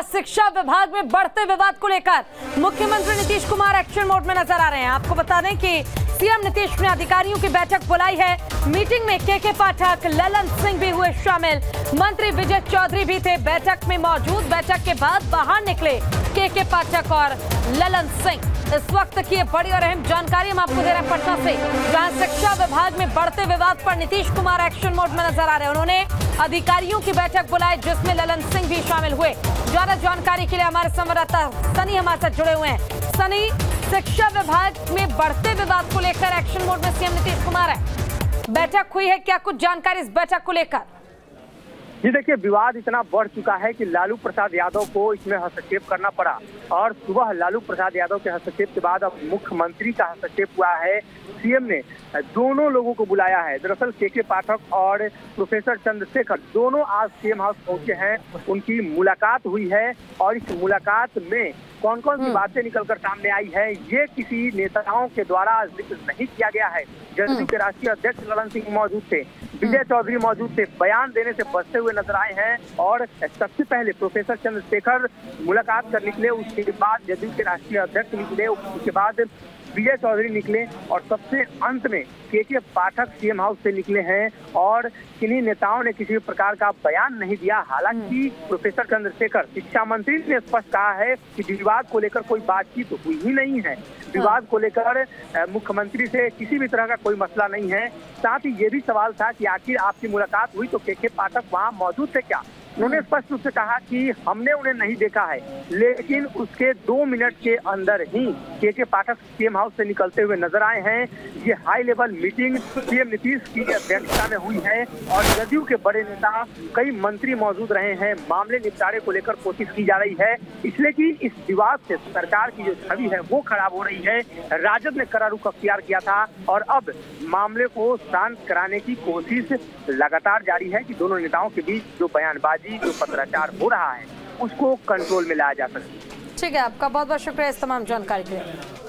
जहाँ शिक्षा विभाग में बढ़ते विवाद को लेकर मुख्यमंत्री नीतीश कुमार एक्शन मोड में नज़र आ रहे हैं। आपको बता दें कि सीएम नीतीश ने अधिकारियों की बैठक बुलाई है। मीटिंग में के के पाठक ललन सिंह भी हुए शामिल। मंत्री विजय चौधरी भी थे। बैठक में मौजूद। बैठक के बाद बाहर निकले के के पाठक और ललन सिंह। इस वक्त की ये बड़ी और अहम जानकारी हम आपको दे रहे हैं पटना से, जहाँ शिक्षा विभाग में बढ़ते विवाद पर नीतीश कुमार एक्शन मोड में नज़र आ रहे हैं। उन्होंने अधिकारियों की बैठक बुलाई, जिसमें ललन सिंह भी शामिल हुए। ज़्यादा जानकारी के लिए हमारे संवाददाता सनी हमारे साथ जुड़े हुए हैं। सनी, शिक्षा विभाग में बढ़ते विवाद को लेकर एक्शन मोड में सीएम नीतीश कुमार है। बैठक हुई है, क्या कुछ जानकारी इस बैठक को लेकर? जी देखिए विवाद इतना बढ़ चुका है कि लालू प्रसाद यादव को इसमें हस्तक्षेप करना पड़ा। और सुबह लालू प्रसाद यादव के हस्तक्षेप के बाद अब मुख्यमंत्री का हस्तक्षेप हुआ है। सीएम ने दोनों लोगों को बुलाया है। दरअसल के के पाठक और प्रोफेसर चंद्रशेखर दोनों आज सीएम हाउस पहुँचे हैं। उनकी मुलाकात हुई है और इस मुलाकात में कौन कौन सी बातें निकलकर सामने आई है ये किसी नेताओं के द्वारा ज़िक्र नहीं किया गया है। जदयू के राष्ट्रीय अध्यक्ष ललन सिंह मौजूद थे। विजय चौधरी मौजूद थे। बयान देने से बचते हुए नज़र आए हैं और सबसे पहले प्रोफेसर चंद्रशेखर मुलाकात कर निकले उसके बाद जदयू के राष्ट्रीय अध्यक्ष निकले उसके बाद विजय चौधरी निकले और सबसे अंत में के के पाठक सीएम हाउस से निकले हैं और किन्हीं नेताओं ने किसी प्रकार का बयान नहीं दिया। हालाँकि प्रोफेसर चंद्रशेखर शिक्षा मंत्री ने स्पष्ट कहा है कि विवाद को लेकर कोई बातचीत हुई ही नहीं है। विवाद को लेकर मुख्यमंत्री से किसी भी तरह का कोई मसला नहीं है। साथ ही ये भी सवाल था कि आखिर आपकी मुलाकात हुई तो के के पाठक वहाँ मौजूद थे क्या? उन्होंने स्पष्ट रूप से कहा कि हमने उन्हें नहीं देखा है, लेकिन उसके दो मिनट के अंदर ही के के पाठक सीएम हाउस से निकलते हुए नज़र आए हैं। ये high level meeting CM Nitish की अध्यक्षता में हुई है और जदयू के बड़े नेता, कई मंत्री मौजूद रहे हैं। मामले निपटारे को लेकर कोशिश की जा रही है, इसलिए कि इस विवाद से सरकार की जो छवि है, वो खराब हो रही है। राजद ने कड़ा रुख अख्तियार किया था और अब मामले को शांत कराने की कोशिश लगातार जारी है कि दोनों नेताओं के बीच जो बयानबाजी जो पत्राचार हो रहा है, उसको कंट्रोल में लाया जा सके ठीक है, आपका बहुत बहुत शुक्रिया इस तमाम जानकारी के लिए।